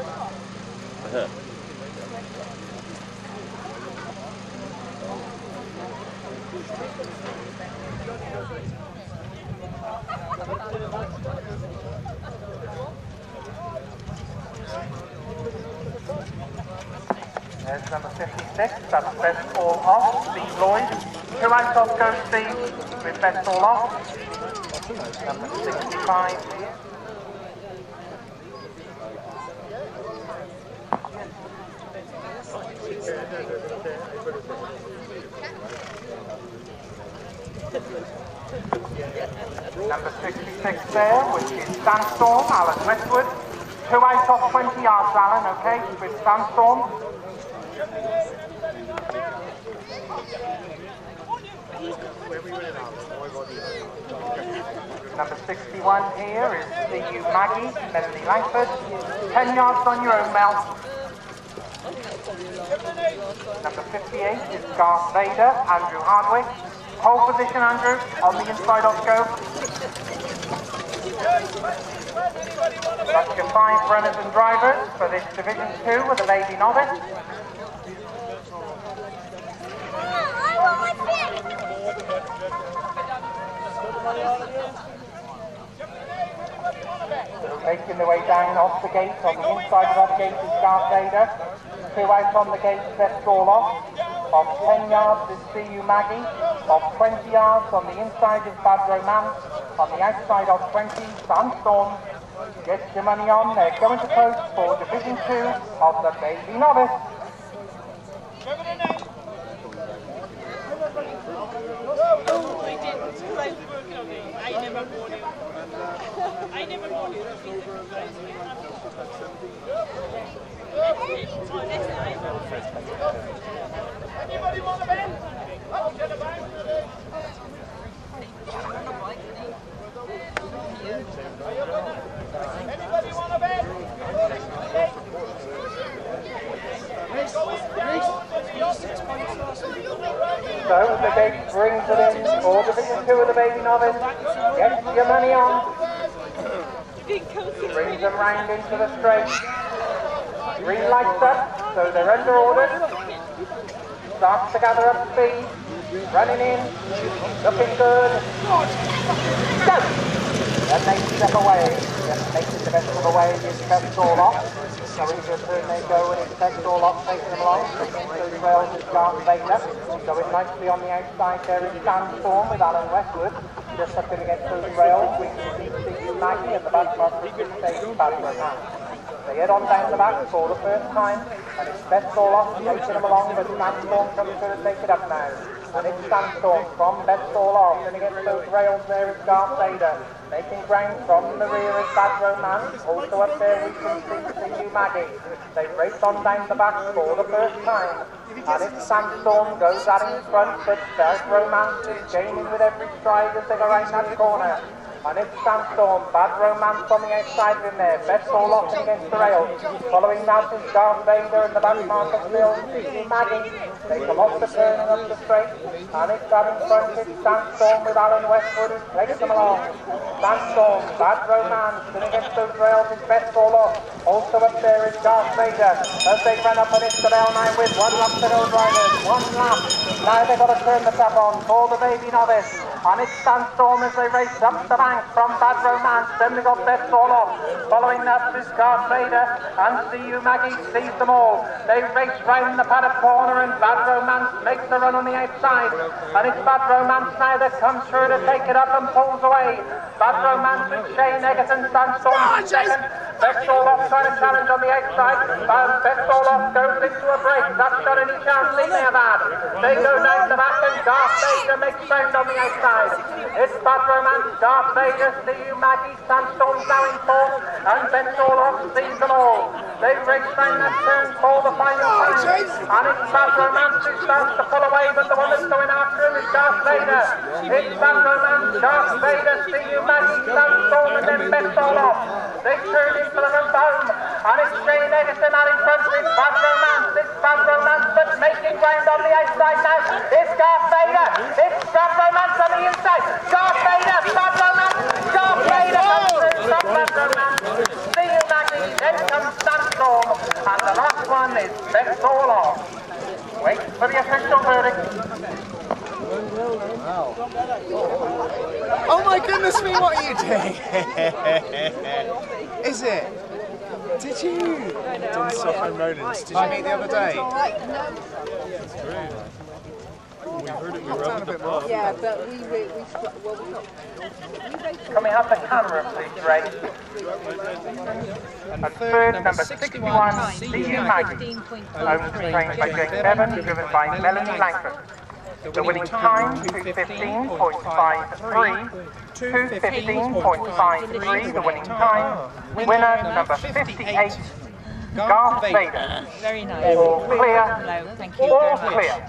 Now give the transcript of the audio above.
There's number 56, that's best all off, Steve Lloyd. Two outs off goes Steve with best all off. Number 65 Number 66 there, which is Sandstorm, Alan Westwood. Two outs off 20 yards, Alan, okay, with Sandstorm. Number 61 here is CU Maggie, Melanie Langford. 10 yards on your own, Mel. Number 58 is Garth Vader, Andrew Hardwick. Hold position, Andrew, on the inside off go. That's your five runners and drivers for this Division 2 with the Lady Novice. Making the way down off the gate, on the inside of that gate is Darth Vader. Two out on the gate, best all off. Of 10 yards is CU Maggie. Of 20 yards on the inside is Bad Romance. On the outside of 20, Sandstorm. Get your money on, they're going to post for Division 2 of the Baby Novice. I didn't, because I was working on it. I never bought it. I never bought it. Anybody want a bend? Up to the bank. Anybody want a bend? So the gate brings it in for Division 2 of the Baby Novice. Get your money on. Brings them round into the straight. Green lights up, so they're under orders. Starts to gather up speed. Running in. Looking good. Go! Then they step away. Just making the best of the way is best all off. So in your turn they go and it's all off taking them along. Into the rails is Garth Vader. Going nicely on the outside there is Sandstorm with Alan Westwood. Just looking against those rails. See Steve Maggie at the back of the stage batting man. They head on down the back for the first time, and it's best all off taking them along, but Sandstorm comes through to take it up now. And it's Sandstorm from best all off, and against those rails there is Darth Vader. Making ground from the rear is Bad Romance. Also up there we can see CU Maggie. They race on down the back for the first time. And it's Sandstorm goes out in front, but Bad Romance is gaining with every stride as they go around that corner. And it's Sandstorm, Bad Romance on the outside of him there, best all off against the rails. Following is Darth Vader and the back mark of Bill CU Maggie. They come off the turn and up the straight, and it's in front, it's Sandstorm with Alan Westwood who takes them along. Sandstorm, Bad Romance, and against those rails is best all off. Also up there is Darth Vader, as they run up on it to Bell Nine with one lap to no drivers, one lap. Now they've got to turn the tap on for the baby novice. And it's Sandstorm as they race up the from Bad Romance. Then they got best all off. Following that is Darth Vader and CU Maggie sees them all. They race round the paddock corner and Bad Romance makes the run on the outside. And it's Bad Romance now that comes through to take it up and pulls away. Bad Romance with Shane Egerton, in second. Best all off trying to challenge on the outside. Um, best all off goes into a break. That's got any chance in there, Bad. They go down the back and Darth Vader makes sound on the outside. It's Bad Romance, Darth Vader, CU Maggie, Sandstorm now in fourth, and best all off sees them all. They race round that turn for the final time. And it's Bad Romance who starts to pull away, but the one that's going after him is Darth Vader. It's Bad Romance, Darth Vader, CU Maggie, Sandstorm, and then best all off. They turn in Philippines, on extreme medicine, on intensive background, this background, but making ground on the outside now. It's Darth it's Darth Romance on the inside. Darth Vader, Darth Romance, Darth Vader, Darth Romance. See you, Maggie, then comes Sandstorm, and the last one is Best All Off. Wait for the official verdict. Wow. Oh my goodness me, what are you doing? Is it? Did you? Didn't Sophie Rollins. Did you meet the other day? Down a bit more. Yeah, but we, we, we well, we got can we have the camera please, Ray? And third, number 61, CU Maggie. Owned trained by Jake Bevan, driven by Melanie Langford. The winning time, 215.53. 215.53, the winning time. Winner, number 58, Garth Vader. Very nice. All clear. Thank you All clear.